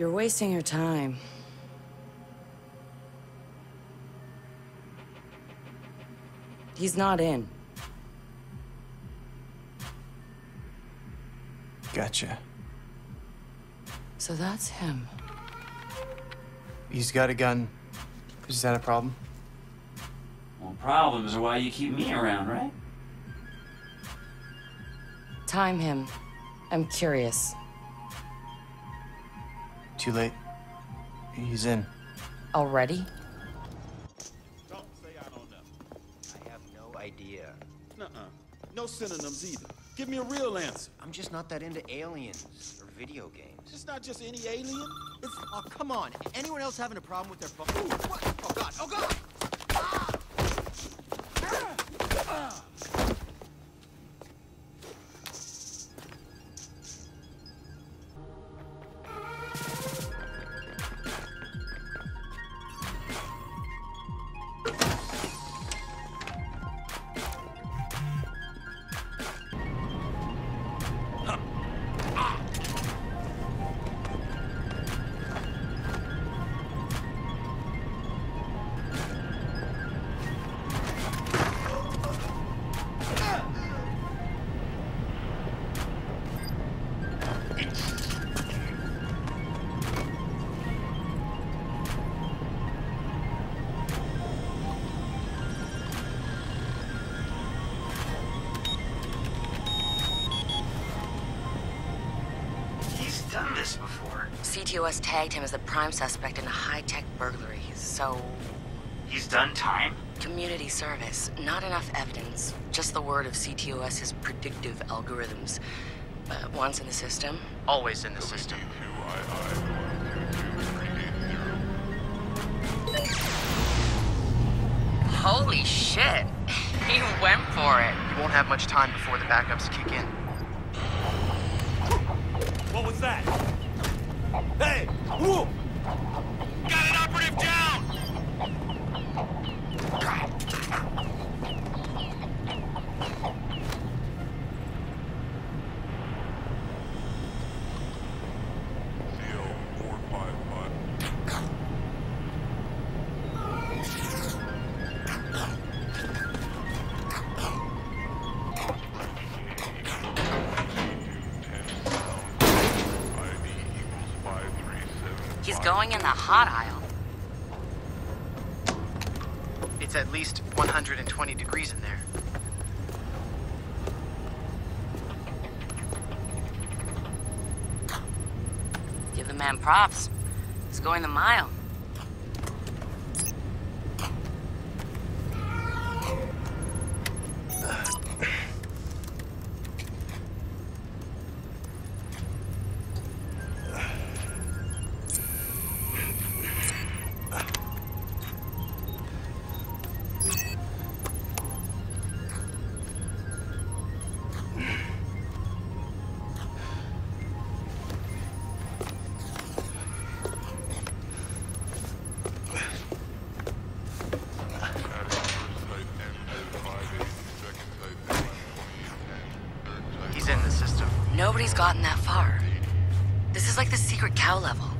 You're wasting your time. He's not in. Gotcha. So that's him. He's got a gun. Is that a problem? Well, problems are why you keep me around, right? Time him. I'm curious. Too late. He's in. Already? Don't say I don't know. I have no idea. Nuh-uh. No synonyms either. Give me a real answer. I'm just not that into aliens or video games. It's not just any alien. It's Oh, come on. Anyone else having a problem with their phone? Oh, God. Oh, God! Before. CTOS tagged him as the prime suspect in a high-tech burglary, so... He's done time? Community service. Not enough evidence. Just the word of CTOS's predictive algorithms. Uh, but once in the system, always in the system. Holy shit! He went for it. You won't have much time before the backups kick in. What was that? Hey! Whoa! Got an operative down! Going in the hot aisle. It's at least 120 degrees in there. Give the man props. He's going the mile. Nobody's gotten that far. This is like the secret cow level.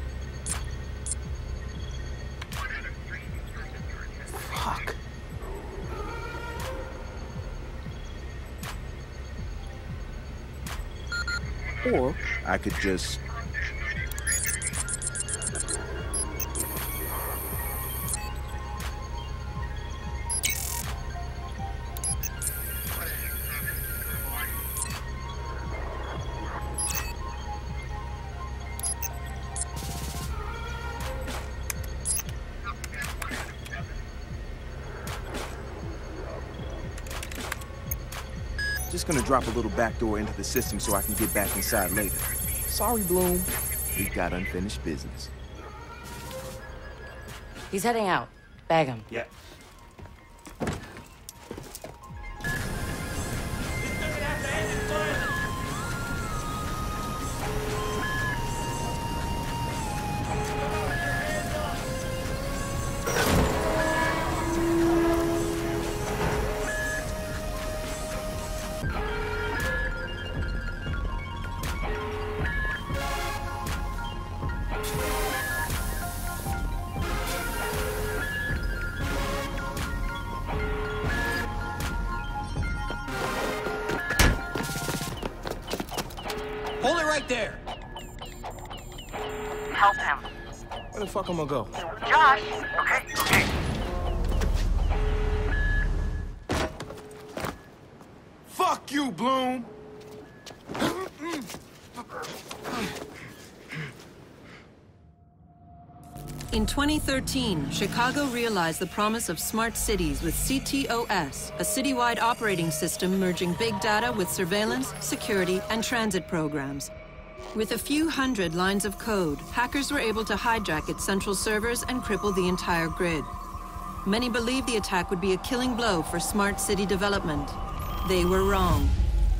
Or I could just Just gonna drop a little backdoor into the system so I can get back inside later. Sorry, Blume. We got unfinished business. He's heading out. Bag him. Yeah. Right there. Help him. Where the fuck am I'm gonna go? Josh! Okay, okay. Fuck you, Blume! In 2013, Chicago realized the promise of smart cities with CTOS, a citywide operating system merging big data with surveillance, security, and transit programs. With a few hundred lines of code, hackers were able to hijack its central servers and cripple the entire grid. Many believed the attack would be a killing blow for smart city development. They were wrong.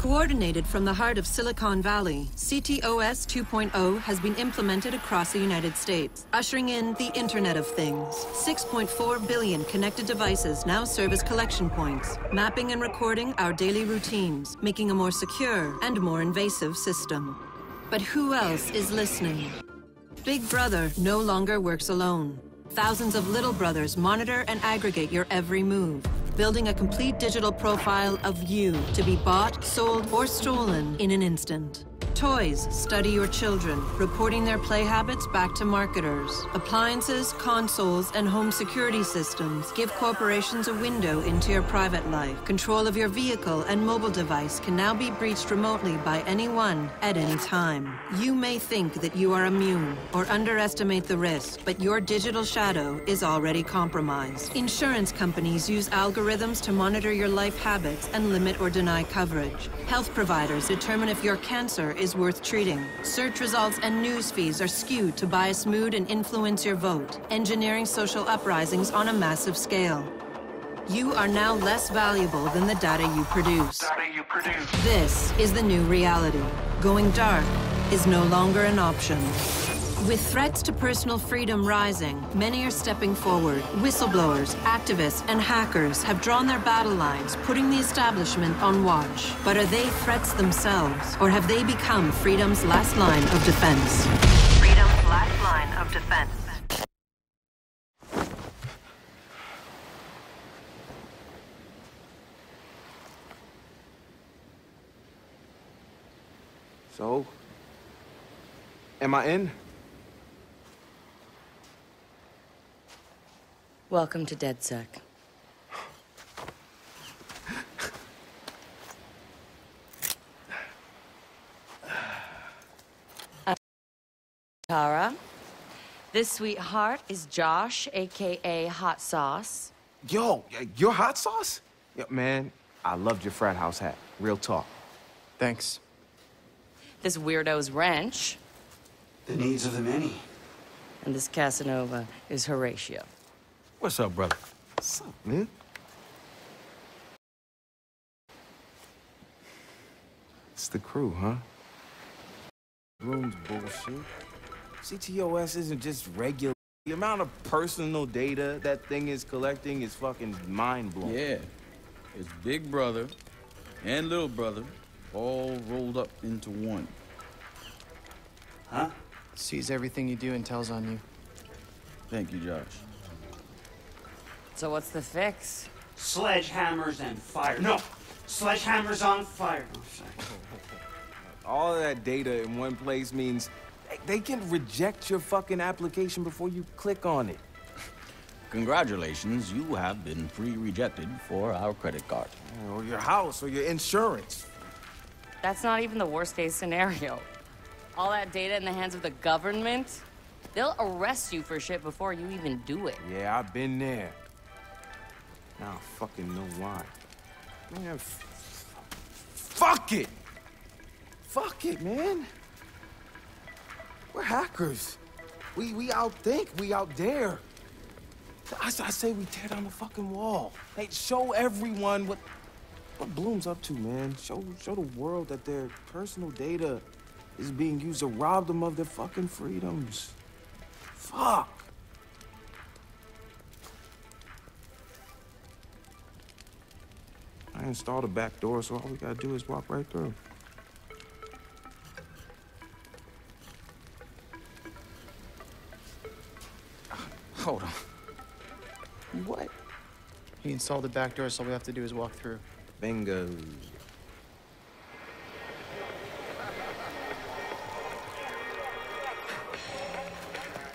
Coordinated from the heart of Silicon Valley, CTOS 2.0 has been implemented across the United States, ushering in the Internet of Things. 6.4 billion connected devices now serve as collection points, mapping and recording our daily routines, making a more secure and more invasive system. But who else is listening? Big Brother no longer works alone. Thousands of little brothers monitor and aggregate your every move, building a complete digital profile of you to be bought, sold, or stolen in an instant. Toys study your children, reporting their play habits back to marketers. Appliances, consoles, and home security systems give corporations a window into your private life. Control of your vehicle and mobile device can now be breached remotely by anyone at any time. You may think that you are immune or underestimate the risk, but your digital shadow is already compromised. Insurance companies use algorithms to monitor your life habits and limit or deny coverage. Health providers determine if your cancer is worth treating. Search results and news feeds are skewed to bias mood and influence your vote, engineering social uprisings on a massive scale. You are now less valuable than the data you produce. Data you produce. This is the new reality. Going dark is no longer an option. With threats to personal freedom rising, many are stepping forward. Whistleblowers, activists, and hackers have drawn their battle lines, putting the establishment on watch. But are they threats themselves, or have they become freedom's last line of defense? Freedom's last line of defense. So, am I in? Welcome to DedSec. I'm Tara. This sweetheart is Josh, aka Hot Sauce. Yo, y- your hot sauce? Yo, man, I loved your frat house hat. Real talk. Thanks. This weirdo's Wrench. The needs of the many. And this Casanova is Horatio. What's up, brother? What's up, man? It's the crew, huh? Room's bullshit. CTOS isn't just regular. The amount of personal data that thing is collecting is fucking mind-blowing. Yeah. It's Big Brother and Little Brother all rolled up into one. Huh? Sees everything you do and tells on you. Thank you, Josh. So what's the fix? Sledgehammers and fire. No! Sledgehammers on fire. Oh. All that data in one place means they- they can reject your fucking application before you click on it. Congratulations, you have been pre-rejected for our credit card. Or your house, or your insurance. That's not even the worst case scenario. All that data in the hands of the government? They'll arrest you for shit before you even do it. Yeah, I've been there. Now I fucking know why. Man, fuck it! Fuck it, man. We're hackers. We we outthink, we out I I, I say we tear down the fucking wall. Hey, show everyone what what Blume's up to, man. Show show the world that their personal data is being used to rob them of their fucking freedoms. Fuck. I installed a back door, so all we gotta do is walk right through. Hold on. What? He installed the back door, so all we have to do is walk through. Bingo.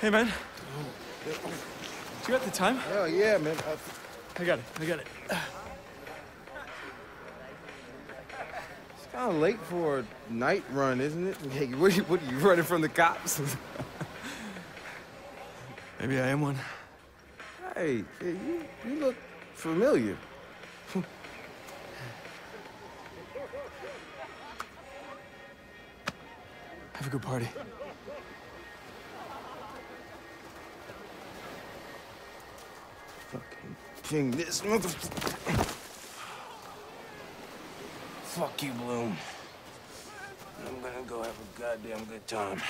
Hey, man. You got the time? Hell yeah, man. Uh, I got it. I got it. Kind of late for a night run, isn't it? Hey, what, are you, what are you running from the cops? Maybe I am one. hey, hey, you, you look familiar. Have a good party. Fucking ping this motherfucker. Fuck you, Blume. I'm gonna go have a goddamn good time.